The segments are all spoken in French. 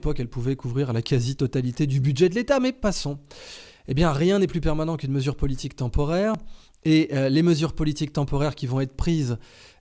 l'époque, elle pouvait couvrir la quasi-totalité du budget de l'État, mais passons. Eh bien, rien n'est plus permanent qu'une mesure politique temporaire. Et euh, les mesures politiques temporaires qui vont être prises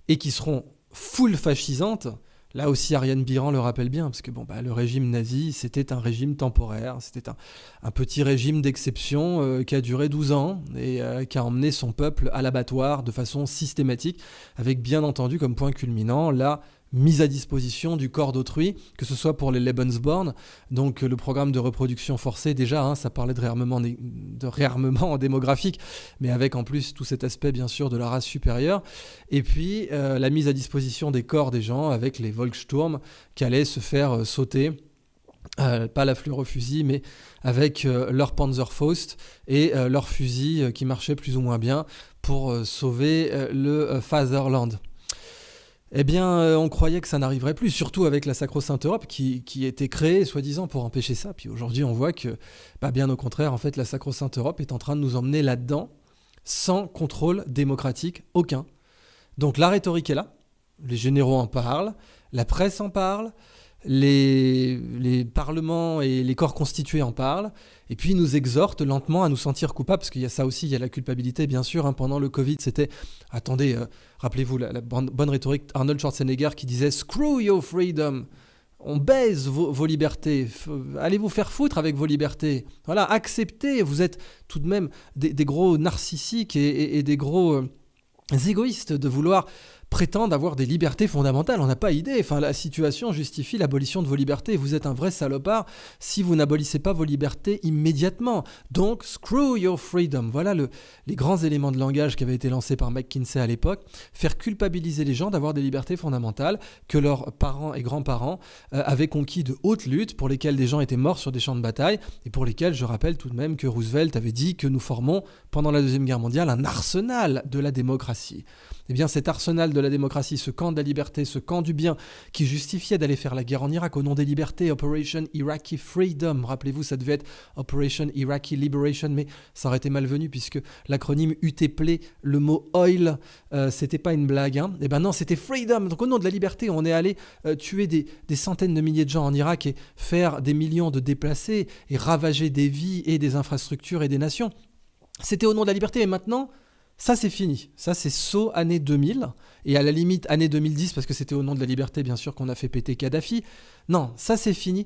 et qui seront full fascisantes, Là aussi, Ariane Biran le rappelle bien, parce que bon, bah, le régime nazi, c'était un régime temporaire, c'était un, petit régime d'exception euh, qui a duré 12 ans et euh, qui a emmené son peuple à l'abattoir de façon systématique, avec bien entendu comme point culminant la mise à disposition du corps d'autrui, que ce soit pour les Lebensborn, donc le programme de reproduction forcée, déjà, hein, ça parlait de réarmement, de réarmement démographique, mais avec en plus tout cet aspect, bien sûr, de la race supérieure, et puis euh, la mise à disposition des corps des gens avec les Volkssturm qui allaient se faire euh, sauter. Euh, pas la fleur fusil, mais avec leur Panzerfaust et leur fusil qui marchait plus ou moins bien pour sauver le Fatherland eh bien, euh, on croyait que ça n'arriverait plus, surtout avec la Sacro-Sainte Europe qui, qui, était créée, soi-disant, pour empêcher ça. Puis aujourd'hui, on voit que, bah, bien au contraire, en fait, la Sacro-Sainte Europe est en train de nous emmener là-dedans, sans contrôle démocratique aucun. Donc la rhétorique est là, les généraux en parlent, la presse en parle, les, parlements et les corps constitués en parlent, et puis ils nous exhortent lentement à nous sentir coupables, parce qu'il y a ça aussi, il y a la culpabilité, bien sûr. Hein. pendant le Covid, c'était, attendez, euh, rappelez-vous la, bonne, rhétorique, Arnold Schwarzenegger qui disait Screw your freedom on baise vos, libertés, allez vous faire foutre avec vos libertés? Voilà, acceptez, vous êtes tout de même des, gros narcissiques et, des gros euh, égoïstes de vouloir prétendent avoir des libertés fondamentales. On n'a pas idée. Enfin, la situation justifie l'abolition de vos libertés. Vous êtes un vrai salopard si vous n'abolissez pas vos libertés immédiatement. Donc, screw your freedom. Voilà le, les grands éléments de langage qui avaient été lancés par McKinsey à l'époque. Faire culpabiliser les gens d'avoir des libertés fondamentales que leurs parents et grands-parents euh, avaient conquis de haute lutte, pour lesquels des gens étaient morts sur des champs de bataille, et pour lesquels je rappelle tout de même que Roosevelt avait dit que nous formons, pendant la Deuxième Guerre mondiale, un arsenal de la démocratie. Eh bien, cet arsenal de la démocratie, ce camp de la liberté, ce camp du bien qui justifiait d'aller faire la guerre en Irak au nom des libertés, Operation Iraqi Freedom, rappelez-vous, ça devait être Operation Iraqi Liberation, mais ça aurait été malvenu puisque l'acronyme UTP, le mot oil, euh, c'était pas une blague. Hein. Eh ben non, c'était Freedom. Donc au nom de la liberté, on est allé euh, tuer des, des centaines de milliers de gens en Irak et faire des millions de déplacés et ravager des vies et des infrastructures et des nations. C'était au nom de la liberté, et maintenant, ça, c'est fini. Ça, c'est saut année 2000. Et à la limite, année 2010, parce que c'était au nom de la liberté, bien sûr, qu'on a fait péter Kadhafi. Non, ça, c'est fini.